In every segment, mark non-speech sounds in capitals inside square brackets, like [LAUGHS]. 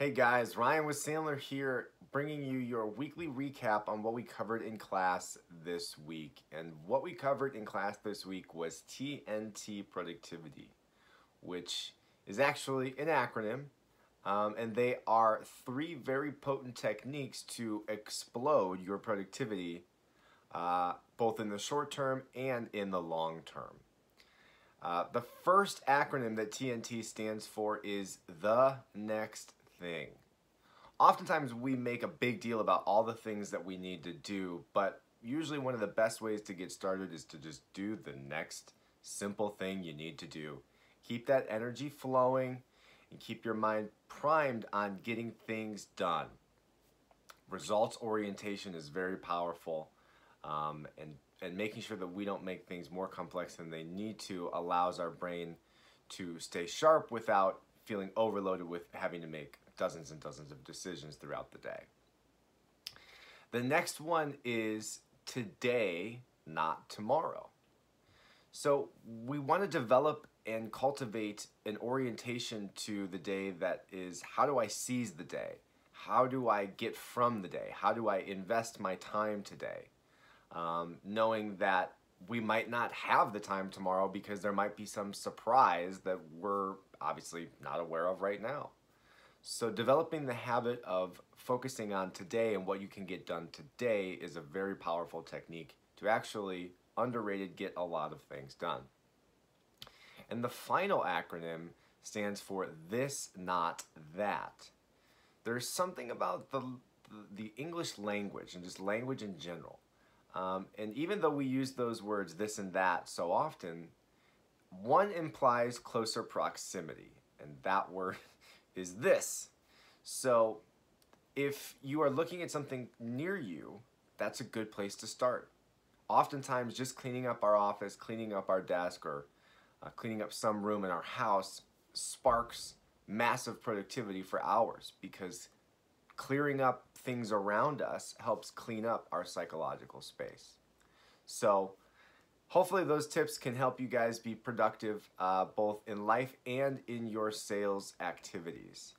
Hey guys, Ryan with Sandler here, bringing you your weekly recap on what we covered in class this week. And what we covered in class this week was TNT productivity, which is actually an acronym. Um, and they are three very potent techniques to explode your productivity, uh, both in the short term and in the long term. Uh, the first acronym that TNT stands for is the next thing. Oftentimes we make a big deal about all the things that we need to do, but usually one of the best ways to get started is to just do the next simple thing you need to do. Keep that energy flowing and keep your mind primed on getting things done. Results orientation is very powerful um, and, and making sure that we don't make things more complex than they need to allows our brain to stay sharp without feeling overloaded with having to make dozens and dozens of decisions throughout the day. The next one is today, not tomorrow. So we want to develop and cultivate an orientation to the day that is how do I seize the day? How do I get from the day? How do I invest my time today? Um, knowing that we might not have the time tomorrow because there might be some surprise that we're obviously not aware of right now. So developing the habit of focusing on today and what you can get done today is a very powerful technique to actually underrated get a lot of things done. And the final acronym stands for this, not that. There's something about the, the English language and just language in general. Um, and even though we use those words this and that so often, one implies closer proximity, and that [LAUGHS] word is this. So if you are looking at something near you, that's a good place to start. Oftentimes, just cleaning up our office, cleaning up our desk, or uh, cleaning up some room in our house sparks massive productivity for hours because clearing up things around us helps clean up our psychological space. So, hopefully, those tips can help you guys be productive uh, both in life and in your sales activities.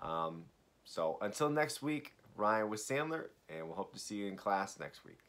Um, so, until next week, Ryan with Sandler, and we'll hope to see you in class next week.